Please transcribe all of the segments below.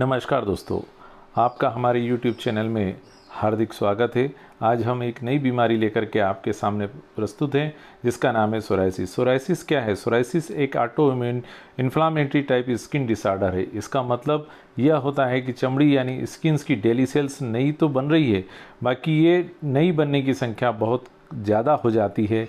नमस्कार दोस्तों, आपका हमारे YouTube चैनल में हार्दिक स्वागत है। आज हम एक नई बीमारी लेकर के आपके सामने प्रस्तुत हैं, जिसका नाम है सोराइसिस सोराइसिस क्या है? सोराइसिस एक auto immune inflammatory type skin disorder है। इसका मतलब यह होता है कि चमड़ी यानी स्किन्स की डेली सेल्स नई तो बन रही है, बाकी ये नई बनने की संख्या बहुत ज़्यादा हो जाती है।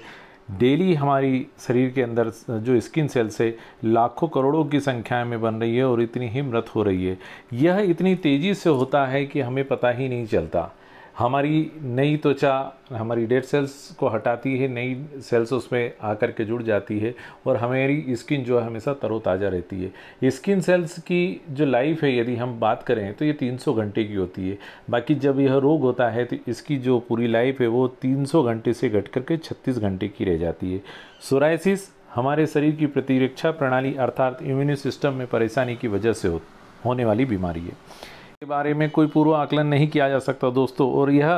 डेली हमारी शरीर के अंदर जो स्किन सेल्स है, लाखों करोड़ों की संख्या में बन रही है और इतनी ही मृत हो रही है। यह इतनी तेज़ी से होता है कि हमें पता ही नहीं चलता। हमारी नई त्वचा हमारी डेड सेल्स को हटाती है नई सेल्स उसमें आकर के जुड़ जाती है और हमारी स्किन जो है हमेशा तरोताज़ा रहती है। स्किन सेल्स की जो लाइफ है यदि हम बात करें तो ये 300 घंटे की होती है। बाकी जब यह रोग होता है तो इसकी जो पूरी लाइफ है वो 300 घंटे से घट करके 36 घंटे की रह जाती है। सोराइसिस हमारे शरीर की प्रतिरक्षा प्रणाली अर्थात इम्यून सिस्टम में परेशानी की वजह से हो, होने वाली बीमारी है। के बारे में कोई पूर्व आकलन नहीं किया जा सकता दोस्तों, और यह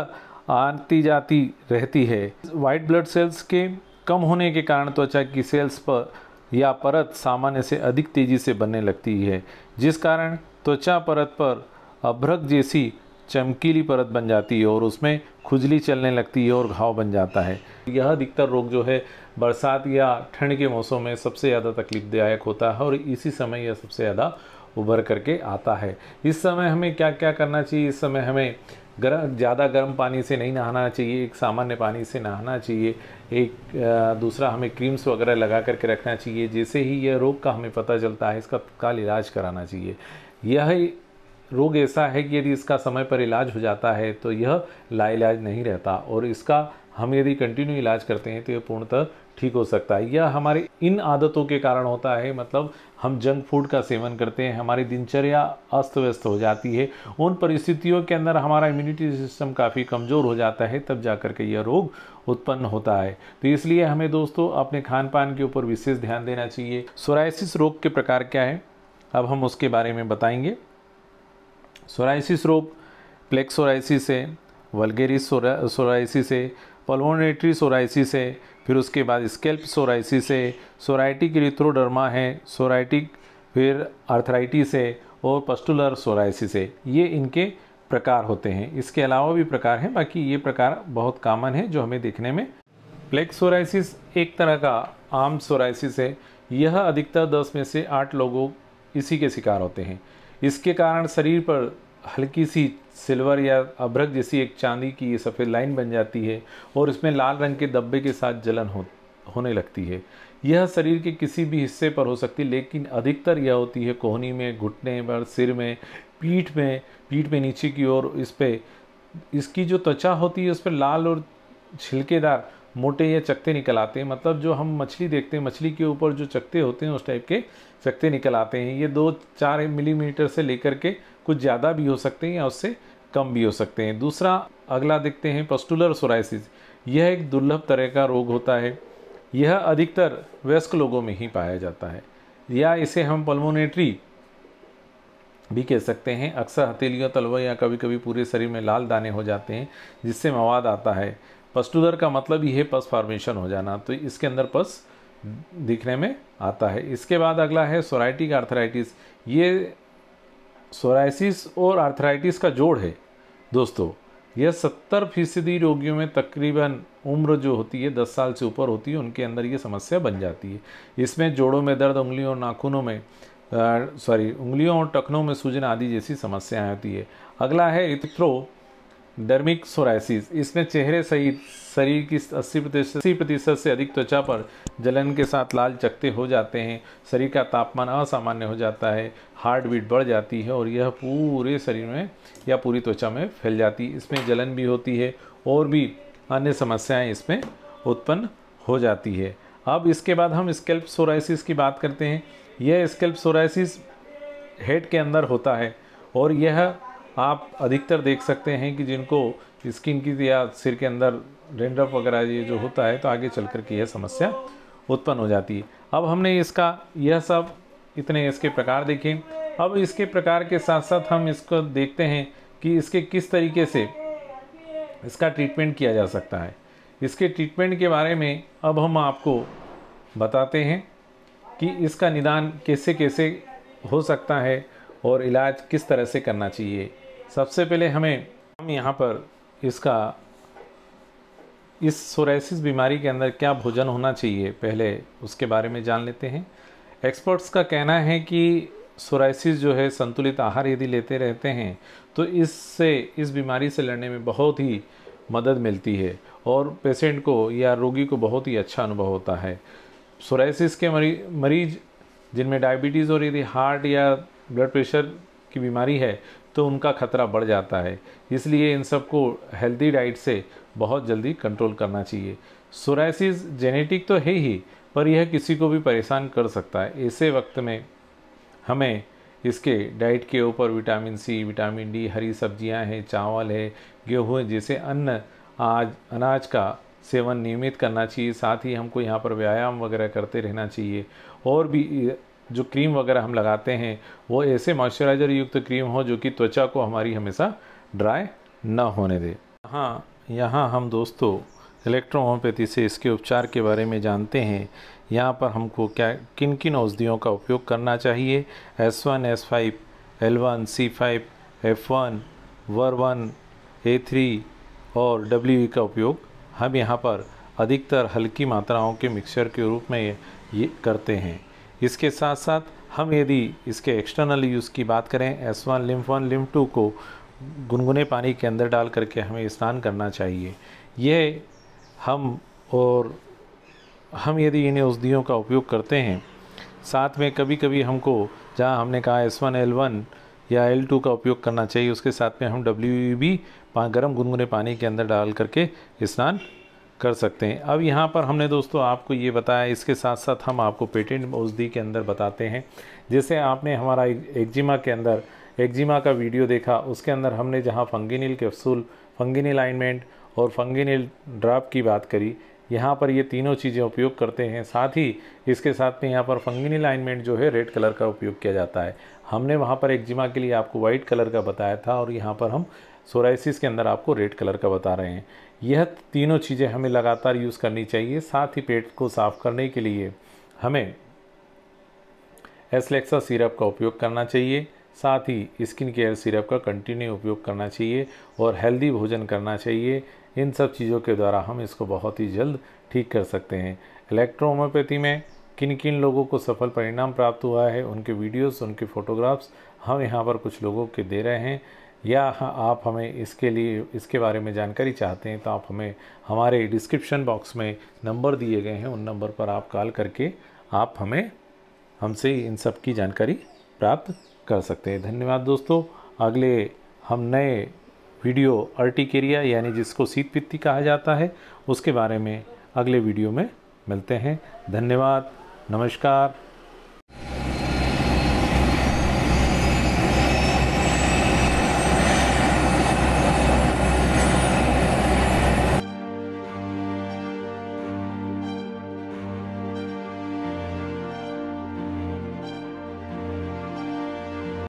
आती जाती रहती है। वाइट ब्लड सेल्स के कम होने के कारण त्वचा की सेल्स पर या परत सामान्य से अधिक तेज़ी से बनने लगती है, जिस कारण त्वचा परत पर अभ्रक जैसी चमकीली परत बन जाती है और उसमें खुजली चलने लगती है और घाव बन जाता है। यह अधिकतर रोग जो है, बरसात या ठंड के मौसम में सबसे ज़्यादा तकलीफदायक होता है और इसी समय यह सबसे ज़्यादा उभर करके आता है। इस समय हमें क्या क्या करना चाहिए? इस समय हमें गर्म ज़्यादा गर्म पानी से नहीं नहाना चाहिए, एक सामान्य पानी से नहाना चाहिए, एक दूसरा हमें क्रीम्स वगैरह लगा करके रखना चाहिए, जैसे ही यह रोग का हमें पता चलता है, इसका तत्काल इलाज कराना चाहिए। यह रोग ऐसा है कि यदि इसका समय पर इलाज हो जाता है तो यह लाइलाज नहीं रहता और इसका हम यदि कंटिन्यू इलाज करते हैं तो यह पूर्णतः ठीक हो सकता है। यह हमारे इन आदतों के कारण होता है मतलब हम जंक फ़ूड का सेवन करते हैं, हमारी दिनचर्या अस्त व्यस्त हो जाती है, उन परिस्थितियों के अंदर हमारा इम्यूनिटी सिस्टम काफ़ी कमज़ोर हो जाता है, तब जा कर के यह रोग उत्पन्न होता है। तो इसलिए हमें दोस्तों अपने खान पान के ऊपर विशेष ध्यान देना चाहिए। सोराइसिस रोग के प्रकार क्या है, अब हम उसके बारे में बताएँगे। सोराइसिस रोग प्लेक्सोराइसिस है, वलगेरिस सोराइसिस है पल्मोनेटरी सोराइसिस है, फिर उसके बाद स्केल्प सोराइसिस है सोराइटिक रिथ्रोडर्मा है सोराइटिक फिर आर्थराइटिस है और पस्टुलर सोराइसिस है। ये इनके प्रकार होते हैं। इसके अलावा भी प्रकार हैं, बाकी ये प्रकार बहुत कॉमन है जो हमें देखने में। प्लेक्स सोराइसिस एक तरह का आम सोराइसिस है। यह अधिकतर 10 में से 8 लोगों इसी के शिकार होते हैं। इसके कारण शरीर पर हल्की सी सिल्वर या अभ्रक जैसी एक चांदी की ये सफ़ेद लाइन बन जाती है और इसमें लाल रंग के धब्बे के साथ जलन हो, होने लगती है। यह शरीर के किसी भी हिस्से पर हो सकती है, लेकिन अधिकतर यह होती है कोहनी में, घुटने पर, सिर में, पीठ में पीठ में नीचे की ओर, इस पर इसकी जो त्वचा होती है, उस पर लाल और छिलकेदार मोटे या चकते निकल आते हैं। मतलब जो हम मछली देखते हैं, मछली के ऊपर जो चकते होते हैं, उस टाइप के चकते निकल आते हैं। ये दो चार मिलीमीटर से लेकर के कुछ ज़्यादा भी हो सकते हैं या उससे कम भी हो सकते हैं। दूसरा, अगला देखते हैं पस्टुलर सोराइसिस यह एक दुर्लभ तरह का रोग होता है। यह अधिकतर वयस्क लोगों में ही पाया जाता है। या इसे हम पल्मोनेट्री भी कह सकते हैं। अक्सर हथेलियों तलवा या कभी कभी पूरे शरीर में लाल दाने हो जाते हैं, जिससे मवाद आता है। पस्टुलर का मतलब ही है पस फॉर्मेशन हो जाना तो इसके अंदर पस दिखने में आता है। इसके बाद अगला है सोराइटिक आर्थराइटिस ये सोराइसिस और आर्थराइटिस का जोड़ है, दोस्तों। यह सत्तर फ़ीसदी रोगियों में तकरीबन उम्र जो होती है, दस साल से ऊपर होती है, उनके अंदर ये समस्या बन जाती है। इसमें जोड़ों में दर्द, उंगलियों और नाखूनों में सॉरी उंगलियों और टखनों में सूजन आदि जैसी समस्याएँ होती है। अगला है इथ्रो। डर्मिक सोराइसिस इसमें चेहरे सहित शरीर की 80 प्रतिशत अस्सी प्रतिशत से अधिक त्वचा पर जलन के साथ लाल चकते हो जाते हैं। शरीर का तापमान असामान्य हो जाता है। हार्ट बीट बढ़ जाती है और यह पूरे शरीर में या पूरी त्वचा में फैल जाती है। इसमें जलन भी होती है और भी अन्य समस्याएँ इसमें उत्पन्न हो जाती है। अब इसके बाद हम स्केल्प सोराइसिस की बात करते हैं। यह स्केल्प सोराइसिस हेड के अंदर होता है और यह आप अधिकतर देख सकते हैं कि जिनको स्किन की या सिर के अंदर रेंडरफ वगैरह ये जो होता है तो आगे चल कर के यह समस्या उत्पन्न हो जाती है। अब हमने इसका, यह सब इतने इसके प्रकार देखे। अब इसके प्रकार के साथ साथ हम इसको देखते हैं कि इसके किस तरीके से इसका ट्रीटमेंट किया जा सकता है। इसके ट्रीटमेंट के बारे में अब हम आपको बताते हैं कि इसका निदान कैसे कैसे हो सकता है और इलाज किस तरह से करना चाहिए। सबसे पहले हमें हम यहाँ पर इसका इस सोरेसिस बीमारी के अंदर क्या भोजन होना चाहिए पहले उसके बारे में जान लेते हैं। एक्सपर्ट्स का कहना है कि सोराइसिस जो है संतुलित आहार यदि लेते रहते हैं तो इससे इस बीमारी से लड़ने में बहुत ही मदद मिलती है और पेशेंट को या रोगी को बहुत ही अच्छा अनुभव होता है। सोराइसिस के मरी, मरीज़ जिनमें डायबिटीज़ और यदि हार्ट या ब्लड प्रेशर की बीमारी है तो उनका खतरा बढ़ जाता है। इसलिए इन सबको हेल्दी डाइट से बहुत जल्दी कंट्रोल करना चाहिए। सोराइसिस जेनेटिक तो है ही, पर यह किसी को भी परेशान कर सकता है। ऐसे वक्त में हमें इसके डाइट के ऊपर विटामिन सी विटामिन डी हरी सब्ज़ियाँ हैं, चावल है, गेहूँ जैसे अन्न आज, अनाज का सेवन नियमित करना चाहिए। साथ ही हमको यहाँ पर व्यायाम वगैरह करते रहना चाहिए। और भी जो क्रीम वगैरह हम लगाते हैं, वो ऐसे मॉइस्चराइज़र युक्त क्रीम हो जो कि त्वचा को हमारी हमेशा ड्राई न होने दे। हाँ यहाँ हम दोस्तों इलेक्ट्रोहोम्योपैथी से इसके उपचार के बारे में जानते हैं। यहाँ पर हमको क्या किन किन औषधियों का उपयोग करना चाहिए? S one S five L one C five F one were one A three और डब्ल्यू का उपयोग हम यहाँ पर अधिकतर हल्की मात्राओं के मिक्सचर के रूप में ये करते हैं। इसके साथ साथ हम यदि इसके एक्सटर्नल यूज़ की बात करें S one lymph one lymph two को गुनगुने पानी के अंदर डाल करके हमें स्नान करना चाहिए। यह हम और हम यदि इन औषधियों का उपयोग करते हैं, साथ में कभी कभी हमको, जहाँ हमने कहा एस वन एल वन या एल टू का उपयोग करना चाहिए, उसके साथ में हम डब्ल्यू भी गर्म गुनगुने पानी के अंदर डाल करके स्नान कर सकते हैं। अब यहाँ पर हमने दोस्तों आपको ये बताया, इसके साथ साथ हम आपको पेटेंट औषधि के अंदर बताते हैं। जैसे आपने हमारा एक्जिमा के अंदर, एक्जिमा का वीडियो देखा, उसके अंदर हमने जहाँ फंगिनिल कैप्सूल फंगिनिल आइनमेंट और फंगिनिल ड्राप की बात करी, यहाँ पर ये तीनों चीज़ें उपयोग करते हैं। साथ ही इसके साथ में यहाँ पर फंगिनी अलाइनमेंट जो है, रेड कलर का उपयोग किया जाता है। हमने वहाँ पर एक्जिमा के लिए आपको वाइट कलर का बताया था और यहाँ पर हम सोराइसिस के अंदर आपको रेड कलर का बता रहे हैं। यह तीनों चीज़ें हमें लगातार यूज़ करनी चाहिए, साथ ही पेट को साफ़ करने के लिए हमें एसलेक्सा सिरप का उपयोग करना चाहिए, साथ ही स्किन केयर सिरप का कंटिन्यू उपयोग करना चाहिए और हेल्दी भोजन करना चाहिए। इन सब चीज़ों के द्वारा हम इसको बहुत ही जल्द ठीक कर सकते हैं। इलेक्ट्रोहोम्योपैथी में किन किन लोगों को सफल परिणाम प्राप्त हुआ है, उनके वीडियोस उनके फ़ोटोग्राफ्स हम यहाँ पर कुछ लोगों के दे रहे हैं। या आप हमें इसके लिए, इसके बारे में जानकारी चाहते हैं तो आप हमें हमारे डिस्क्रिप्शन बॉक्स में नंबर दिए गए हैं। उन नंबर पर आप कॉल करके आप हमें, हमसे इन सब की जानकारी प्राप्त कर सकते हैं। धन्यवाद दोस्तों। अगले हम नए वीडियो अर्टिकेरिया यानी जिसको शीत पित्ती कहा जाता है, उसके बारे में अगले वीडियो में मिलते हैं। धन्यवाद। नमस्कार।